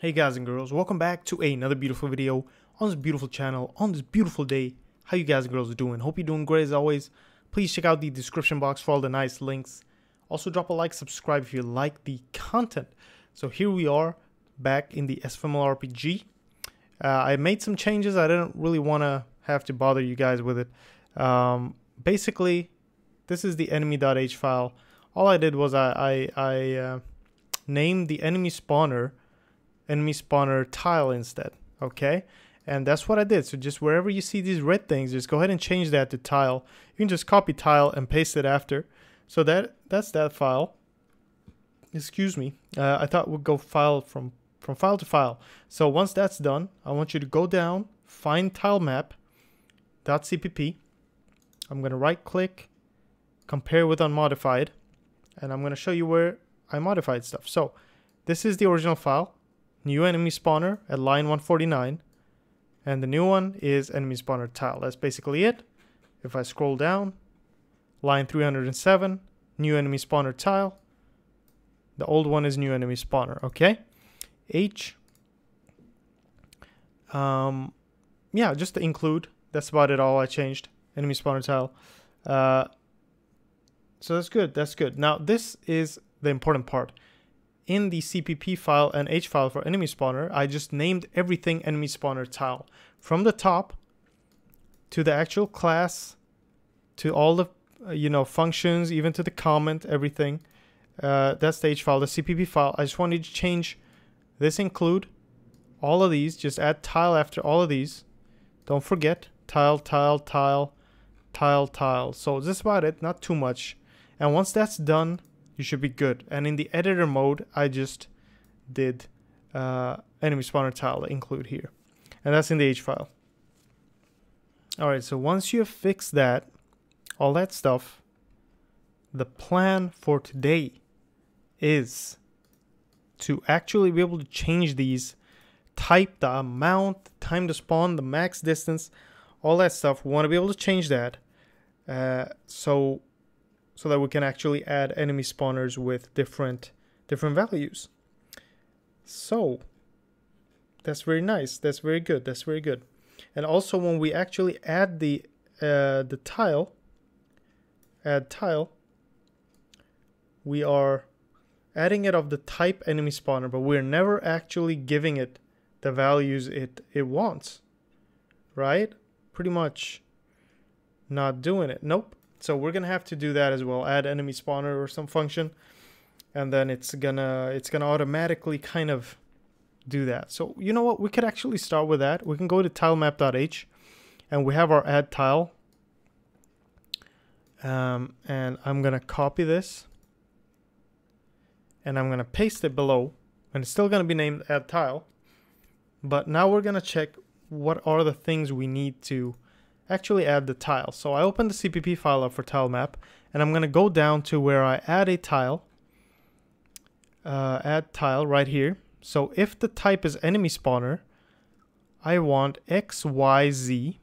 Hey guys and girls, welcome back to another beautiful video on this beautiful channel on this beautiful day. How you guys and girls doing? Hope you're doing great as always. Please check out the description box for all the nice links. Also drop a like, subscribe if you like the content. So here we are back in the SFML RPG. Uh, I made some changes. I didn't really want to have to bother you guys with it. Um, basically, this is the enemy.h file. All I did was I, I, I uh, named the enemy spawner enemy spawner tile instead. Okay. And that's what I did. So just wherever you see these red things, just go ahead and change that to tile. You can just copy tile and paste it after. So that that's that file. Excuse me. Uh, I thought we'd go file from, from file to file. So once that's done, I want you to go down, find tile map, .cpp. I'm going to right click, compare with unmodified, and I'm going to show you where I modified stuff. So this is the original file new enemy spawner at line 149 and the new one is enemy spawner tile that's basically it. If I scroll down line 307 new enemy spawner tile the old one is new enemy spawner okay? H um yeah just to include that's about it all I changed enemy spawner tile uh so that's good that's good. Now this is the important part in the CPP file and H file for enemy spawner, I just named everything enemy spawner tile. From the top to the actual class, to all the uh, you know functions, even to the comment, everything. Uh, that's the H file, the CPP file. I just wanted to change this include all of these. Just add tile after all of these. Don't forget tile, tile, tile, tile, tile. So that's about it. Not too much. And once that's done, you should be good. And in the editor mode, I just did uh, enemy spawner tile include here. And that's in the H file. Alright, so once you have fixed that, all that stuff, the plan for today is to actually be able to change these, type the amount, time to spawn, the max distance, all that stuff. We want to be able to change that. Uh, so so that we can actually add enemy spawners with different different values. So that's very nice. That's very good. That's very good. And also when we actually add the uh, the tile, add tile, we are adding it of the type enemy spawner, but we're never actually giving it the values it it wants. Right? Pretty much not doing it. Nope. So we're gonna have to do that as well. Add enemy spawner or some function, and then it's gonna it's gonna automatically kind of do that. So you know what? We could actually start with that. We can go to tilemap.h, and we have our add tile. Um, and I'm gonna copy this, and I'm gonna paste it below, and it's still gonna be named add tile. But now we're gonna check what are the things we need to actually add the tile. So I open the CPP file up for tile map and I'm going to go down to where I add a tile, uh, add tile right here. So if the type is enemy spawner, I want X, Y, Z.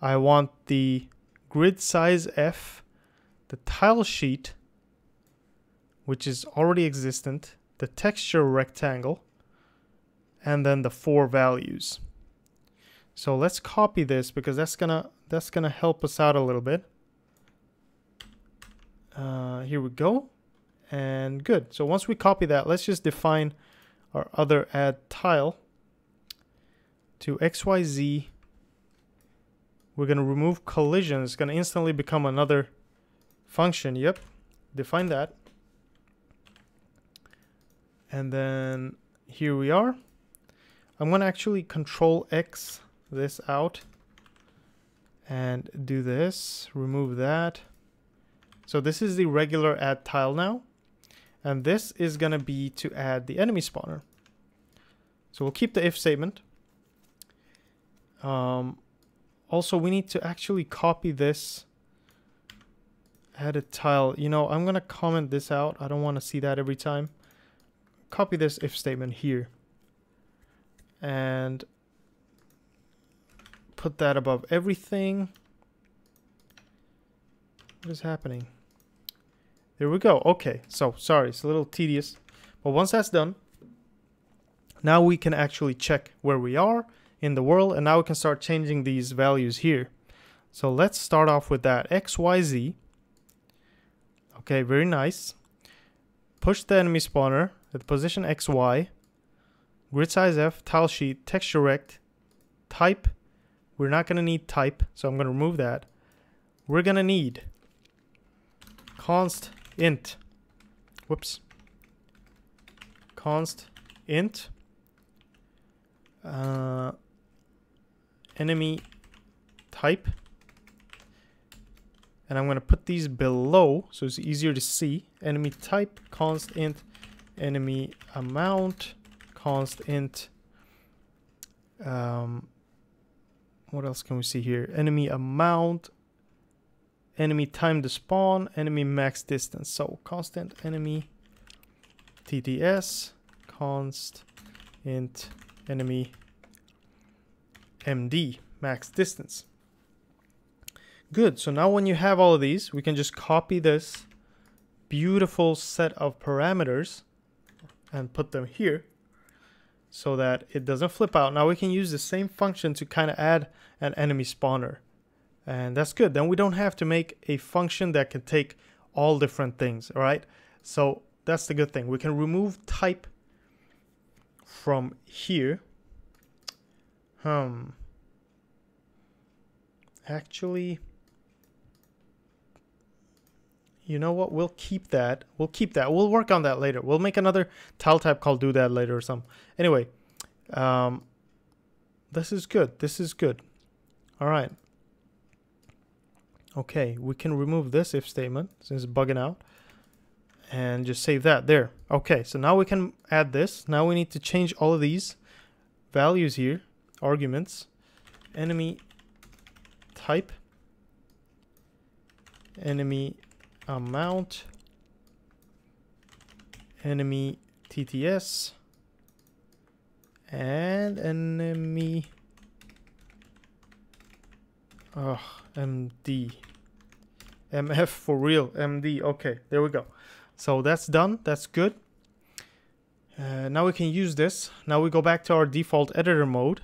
I want the grid size F, the tile sheet, which is already existent, the texture rectangle, and then the four values. So let's copy this because that's gonna that's gonna help us out a little bit. Uh, here we go. And good. So once we copy that, let's just define our other add tile to XYZ. We're to remove collision. It's to instantly become another function. Yep. Define that. And then here we are. I'm to actually control X this out and do this, remove that. So this is the regular add tile now. And this is going to be to add the enemy spawner. So we'll keep the if statement. Um, also, we need to actually copy this add a tile. You know, I'm going to comment this out. I don't want to see that every time. Copy this if statement here. And put that above everything. What is happening? There we go. Okay, so sorry, it's a little tedious. But once that's done, Now we can actually check where we are in the world and now we can start changing these values here. So let's start off with that XYZ. Okay, very nice. Push the enemy spawner at position XY. Grid size F, tile sheet, texture rect, type. We're not going to need type, so I'm going to remove that. We're going to need const int. Whoops. Const int. Uh, enemy type and I'm going to put these below so it's easier to see enemy type const int enemy amount const int um, what else can we see here? Enemy amount. Enemy time to spawn. Enemy max distance. So constant enemy. Tts const int enemy md max distance. Good, so now when you have all of these, we can just copy this beautiful set of parameters and put them here so that it doesn't flip out. Now we can use the same function to kind of add an enemy spawner. And that's good. Then we don't have to make a function that can take all different things, all right? So that's the good thing. We can remove type from here. Hmm. Actually, you know what? We'll keep that. We'll keep that. We'll work on that later. We'll make another tile type called do that later or something. Anyway, um, this is good. This is good. All right. Okay, we can remove this if statement since it's bugging out and just save that there. Okay, so now we can add this. Now we need to change all of these values here, arguments, enemy type, enemy amount. Enemy TTS and enemy. Oh, MD MF for real MD okay there we go. So that's done that's good. Uh, now we can use this. Now we go back to our default editor mode.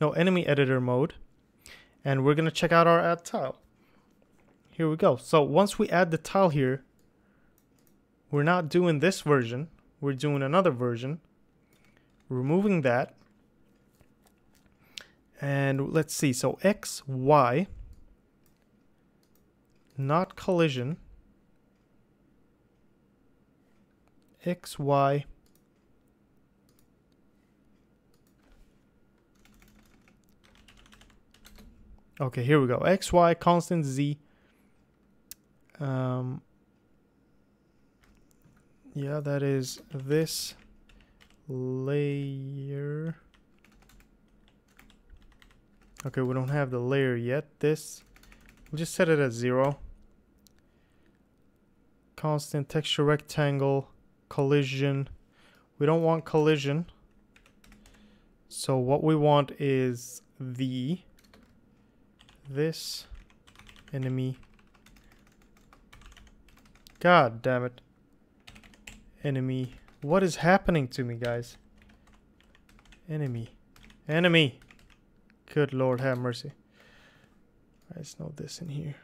No enemy editor mode. And we're gonna check out our add tile here we go. So once we add the tile here, we're not doing this version. We're doing another version. Removing that. And let's see. So X, Y, not collision. X, Y, Okay, here we go. X, Y, constant, Z, um, yeah, that is this layer. Okay, we don't have the layer yet. This, we'll just set it at zero. Constant texture rectangle, collision. We don't want collision. So what we want is the, this enemy God damn it. Enemy. What is happening to me, guys? Enemy. Enemy. Good Lord, have mercy. There's no this in here.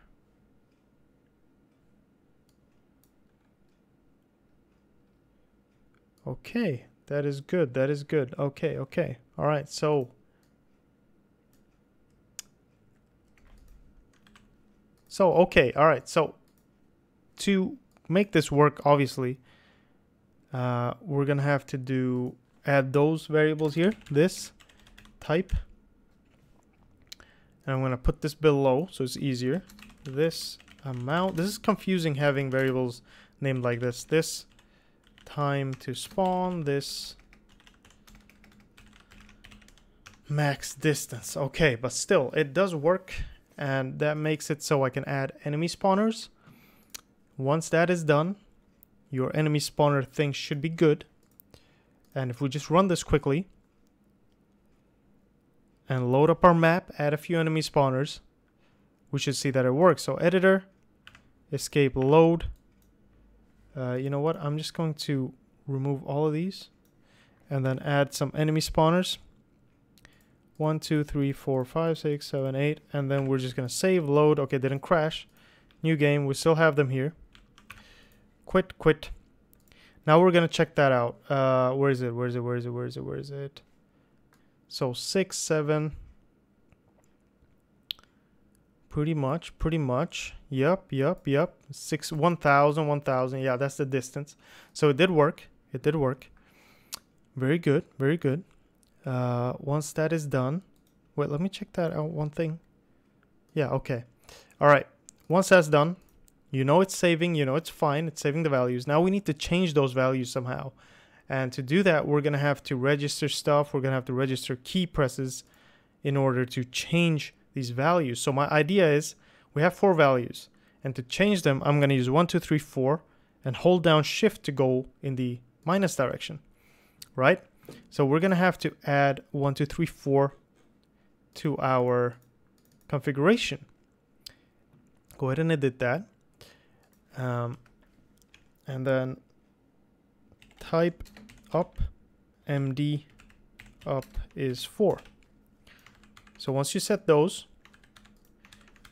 Okay, that is good. That is good. Okay, okay. All right, so So, okay, all right. So, to make this work, obviously, uh, we're gonna have to do add those variables here. This type, and I'm gonna put this below so it's easier. This amount. This is confusing having variables named like this. This time to spawn. This max distance. Okay, but still, it does work, and that makes it so I can add enemy spawners once that is done, your enemy spawner thing should be good. And if we just run this quickly and load up our map, add a few enemy spawners, we should see that it works. So editor, escape load. Uh, you know what? I'm just going to remove all of these and then add some enemy spawners. One, two, three, four, five, six, seven, eight, and then we're just gonna save, load. Okay, didn't crash. New game. We still have them here. Quit, quit. Now we're gonna check that out. Uh, where is it? Where is it? Where is it? Where is it? Where is it? So six, seven. Pretty much, pretty much. Yep, yep, yep. Six, 1,000, 1,000. Yeah, that's the distance. So it did work. It did work. Very good, very good. Uh, once that is done, wait, let me check that out one thing. Yeah, okay. All right, once that's done, you know it's saving, you know it's fine, it's saving the values. Now we need to change those values somehow. And to do that, we're gonna have to register stuff. We're gonna have to register key presses in order to change these values. So my idea is we have four values and to change them, I'm gonna use one, two, three, four and hold down shift to go in the minus direction, right? So we're gonna have to add one, two, three, four to our configuration. Go ahead and edit that. Um, and then type up md up is 4. So once you set those,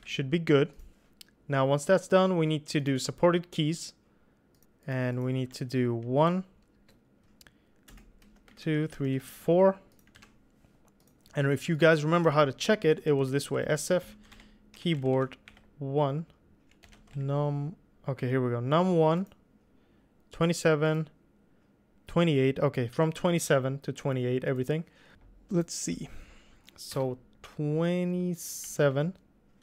should be good. Now once that's done, we need to do supported keys. And we need to do one, two, three, four. And if you guys remember how to check it, it was this way. SF keyboard 1 num okay here we go. Num 1 27 28 okay from 27 to 28 everything. Let's see. So 27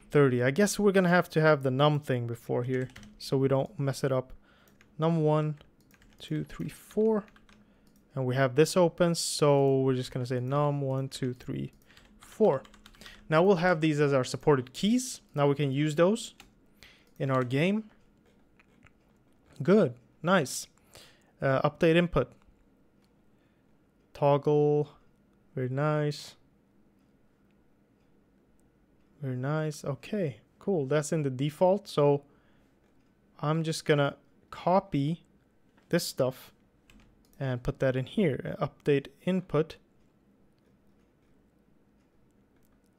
30 i guess we're gonna have to have the num thing before here so we don't mess it up. Num 1 2 3 4 and we have this open so we're just gonna say num 1 2 3 4 now we'll have these as our supported keys. Now we can use those in our game good. Nice. Uh, update input. Toggle. Very nice. Very nice. Okay cool. That's in the default. So I'm just gonna copy this stuff and put that in here. Update input.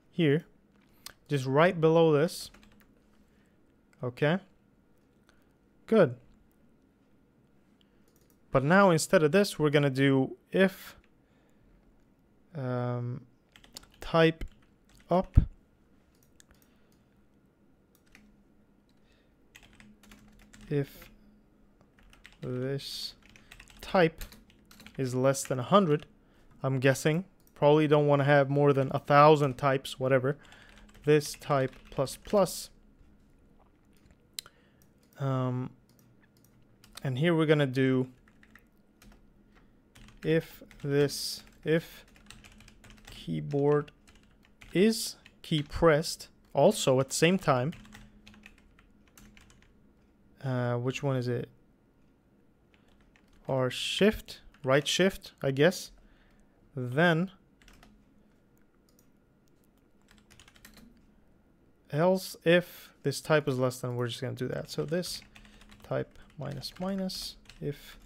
Here, just right below this. Okay, good. But now instead of this, we're gonna do if um, type up if this type is less than 100, I'm guessing. Probably don't want to have more than a thousand types, whatever. This type plus plus. Um, and here we're going to do if this, if keyboard is key pressed also at the same time. Uh, which one is it? or shift, right shift, I guess. Then else if this type is less than, we're just going to do that. So this type minus minus if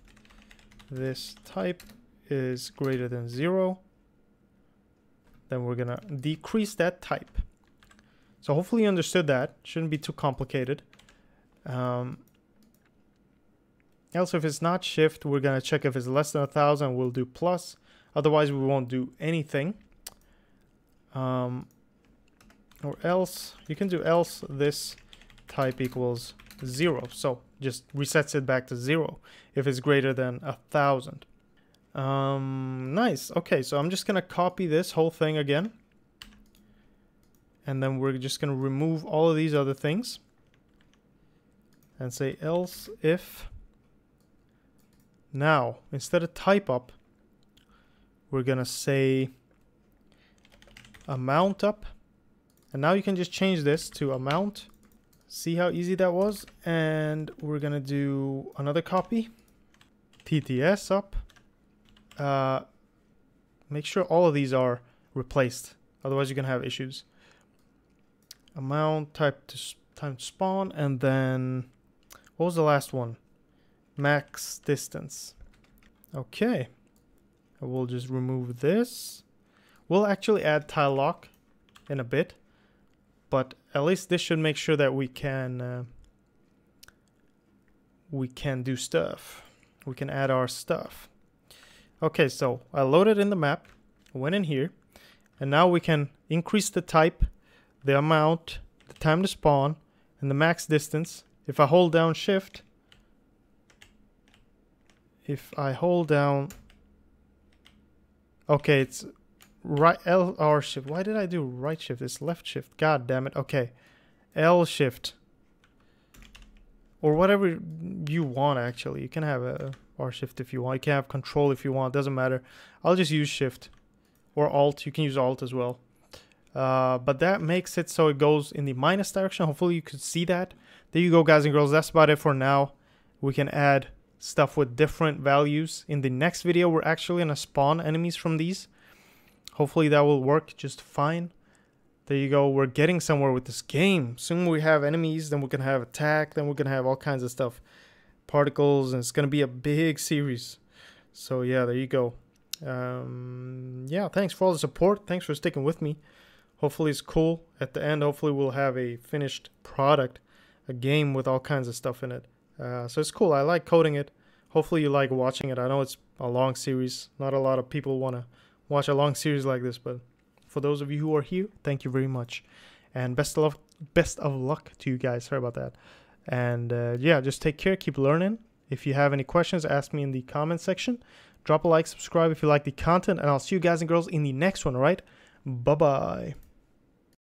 this type is greater than zero, then we're to decrease that type. So hopefully you understood that. Shouldn't be too complicated. Um, also, if it's not shift, we're to check if it's less than a thousand, we'll do plus. Otherwise, we won't do anything. Um, or else, you can do else this type equals zero. So just resets it back to zero if it's greater than a thousand. Um, nice. Okay, so I'm just going to copy this whole thing again. And then we're just going to remove all of these other things. And say else if now, instead of type up, we're going to say amount up. And now you can just change this to amount. See how easy that was? And we're going to do another copy. TTS up. Uh, make sure all of these are replaced. Otherwise you're going to have issues. Amount, type to time to spawn, and then what was the last one? max distance. Okay. we'll just remove this. We'll actually add tile lock in a bit, but at least this should make sure that we can uh, we can do stuff. We can add our stuff. Okay, so I loaded in the map, went in here, and now we can increase the type, the amount, the time to spawn, and the max distance. If I hold down shift, if I hold down, okay, it's right L R shift. Why did I do right shift? It's left shift. God damn it. Okay, L shift or whatever you want actually you can have a R shift if you want. You can have control if you want doesn't matter. I'll just use shift or alt. You can use alt as well. Uh, but that makes it so it goes in the minus direction. Hopefully you could see that. There you go guys and girls. That's about it for now. We can add stuff with different values. In the next video we're actually gonna spawn enemies from these. Hopefully that will work just fine. There you go. We're getting somewhere with this game. Soon we have enemies, then we can have attack, then we can have all kinds of stuff. Particles, and it's going to be a big series. So yeah, there you go. Um, yeah, thanks for all the support. Thanks for sticking with me. Hopefully it's cool. At the end, hopefully we'll have a finished product, a game with all kinds of stuff in it. Uh, so it's cool. I like coding it. Hopefully you like watching it. I know it's a long series. Not a lot of people want to watch a long series like this, but for those of you who are here, thank you very much, and best of luck, best of luck to you guys. Sorry about that, and uh, yeah, just take care, keep learning. If you have any questions, ask me in the comment section. Drop a like, subscribe if you like the content, and I'll see you guys and girls in the next one. All right, bye bye.